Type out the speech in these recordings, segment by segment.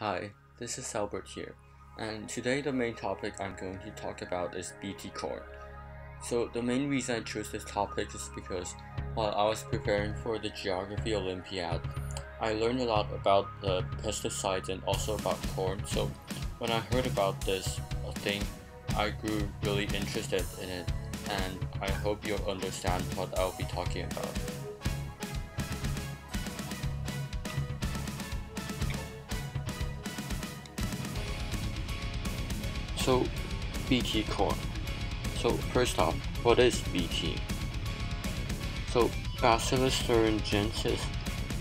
Hi, this is Albert here, and today the main topic I'm going to talk about is Bt corn. So the main reason I chose this topic is because while I was preparing for the Geography Olympiad, I learned a lot about the pesticides and also about corn. So when I heard about this thing, I grew really interested in it, and I hope you'll understand what I'll be talking about. So, Bt corn. So first off, what is Bt? So Bacillus thuringiensis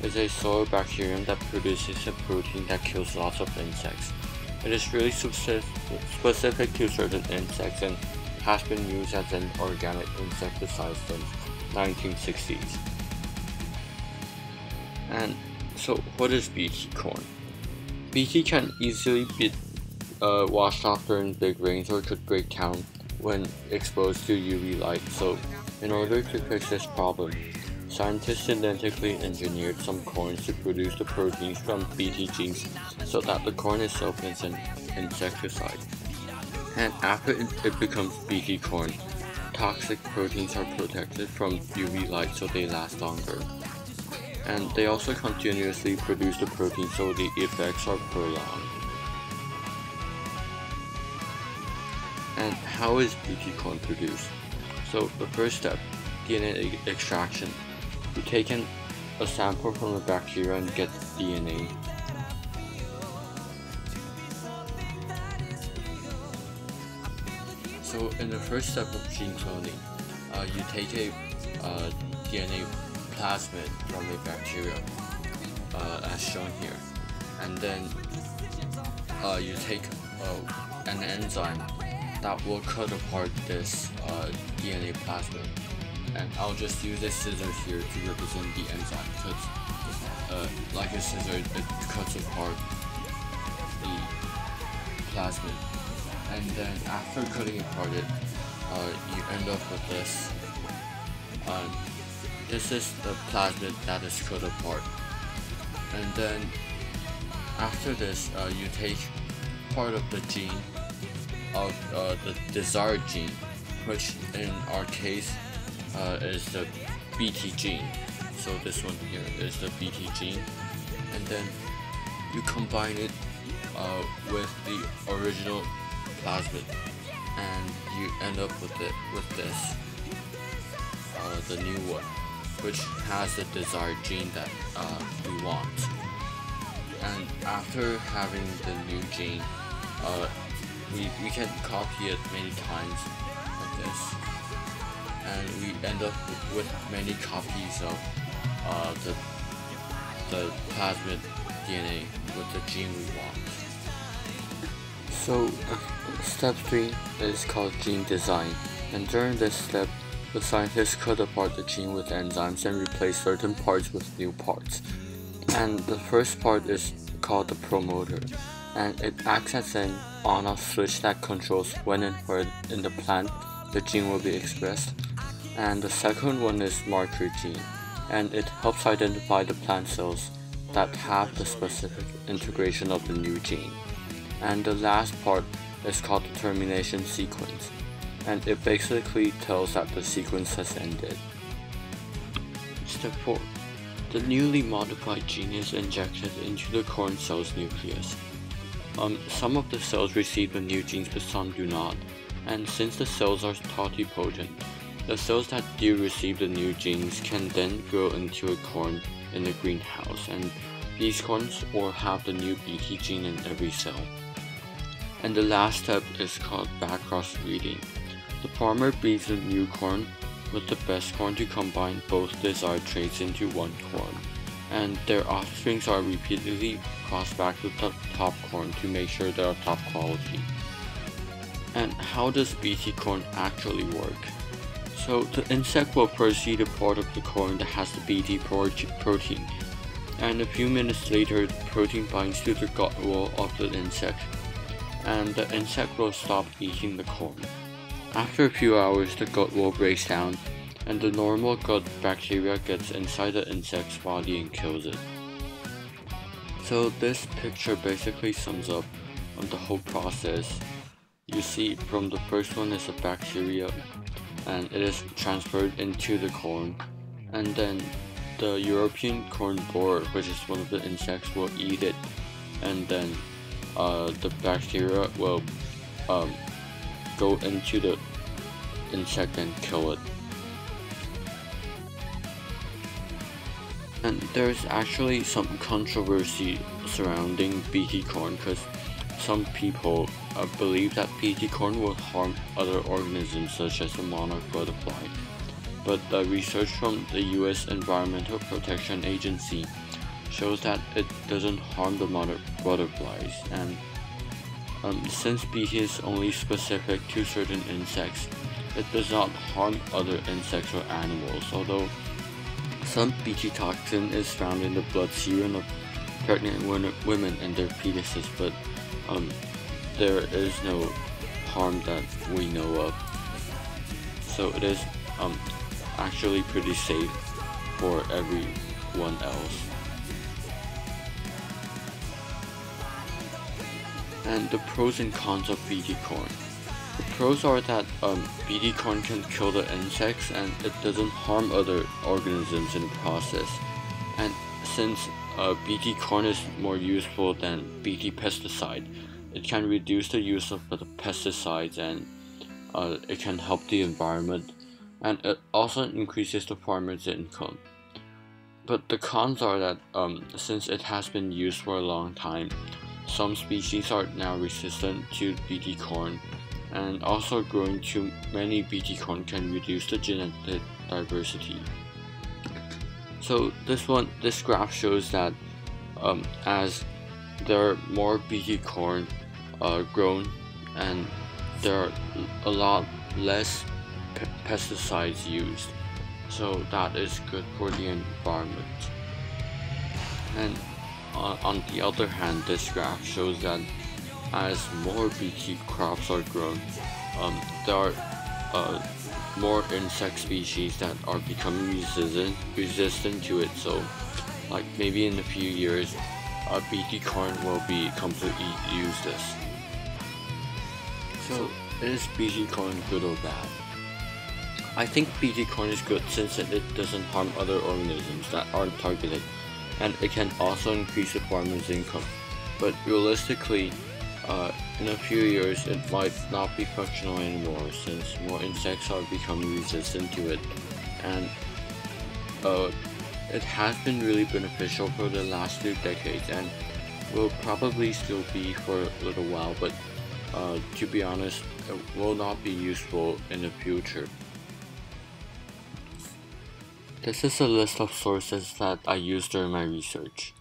is a soil bacterium that produces a protein that kills lots of insects. It is really specific to certain insects and has been used as an organic insecticide since 1960s. And so what is Bt corn? Bt can easily be uh, washed off during big rains or could break down when exposed to UV light. So, in order to fix this problem, scientists genetically engineered some corns to produce the proteins from Bt genes so that the corn itself is an insecticide. And after it becomes Bt corn, toxic proteins are protected from UV light so they last longer. And they also continuously produce the protein so the effects are prolonged. And how is Bt corn produced? So the first step, DNA extraction. You take in a sample from the bacteria and get DNA. So in the first step of gene cloning, uh, you take a uh, DNA plasmid from a bacteria, uh, as shown here, and then uh, you take uh, an enzyme that will cut apart this uh, DNA plasmid. And I'll just use this scissors here to represent the enzyme because uh, like a scissor it cuts apart the plasmid. And then after cutting apart it, uh, you end up with this. Um, this is the plasmid that is cut apart. And then after this, uh, you take part of the gene of uh, the desired gene, which in our case uh, is the Bt gene. So this one here is the Bt gene, and then you combine it uh, with the original plasmid, and you end up with it with this, uh, the new one, which has the desired gene that uh, we want. And after having the new gene, uh, we, we can copy it many times like this and we end up with many copies of uh, the, the plasmid DNA with the gene we want. So step 3 is called gene design and during this step the scientists cut apart the gene with enzymes and replace certain parts with new parts. And the first part is called the promoter and it acts as an on-off switch that controls when and where in the plant the gene will be expressed. And the second one is marker gene, and it helps identify the plant cells that have the specific integration of the new gene. And the last part is called the termination sequence, and it basically tells that the sequence has ended. Step 4. The newly modified gene is injected into the corn cell's nucleus um, some of the cells receive the new genes but some do not, and since the cells are totipotent, the cells that do receive the new genes can then grow into a corn in the greenhouse, and these corns will have the new Bt gene in every cell. And the last step is called backcross breeding. The farmer breeds the new corn with the best corn to combine both desired traits into one corn and their offsprings are repeatedly crossed back to the top corn to make sure they are top quality. And how does Bt corn actually work? So the insect will proceed a part of the corn that has the Bt protein, and a few minutes later the protein binds to the gut wall of the insect, and the insect will stop eating the corn. After a few hours the gut wall breaks down and the normal gut bacteria gets inside the insect's body and kills it. So this picture basically sums up the whole process. You see from the first one is a bacteria and it is transferred into the corn and then the European corn borer which is one of the insects will eat it and then uh, the bacteria will um, go into the insect and kill it. And there's actually some controversy surrounding BT corn because some people uh, believe that BT corn will harm other organisms such as the monarch butterfly. But the research from the US Environmental Protection Agency shows that it doesn't harm the monarch butterflies and um, since BT is only specific to certain insects, it does not harm other insects or animals, although some BT toxin is found in the blood serum of pregnant women and their fetuses, but um, there is no harm that we know of. So it is um, actually pretty safe for everyone else. And the pros and cons of BT corn. The pros are that um, BT corn can kill the insects and it doesn't harm other organisms in the process. And since uh, BT corn is more useful than BT pesticide, it can reduce the use of the pesticides and uh, it can help the environment and it also increases the farmer's income. But the cons are that um, since it has been used for a long time, some species are now resistant to BT corn and also growing too many BT corn can reduce the genetic diversity. So this one, this graph shows that um, as there are more BT corn uh, grown and there are a lot less pe pesticides used, so that is good for the environment. And uh, on the other hand, this graph shows that as more BT crops are grown, um, there are uh, more insect species that are becoming resistant, resistant to it. So, like maybe in a few years, uh, BT corn will be completely useless. So, is BT corn good or bad? I think BT corn is good since it doesn't harm other organisms that aren't targeted, and it can also increase the farmer's income. But realistically, uh, in a few years, it might not be functional anymore since more insects are becoming resistant to it, and uh, it has been really beneficial for the last few decades and will probably still be for a little while, but uh, to be honest, it will not be useful in the future. This is a list of sources that I used during my research.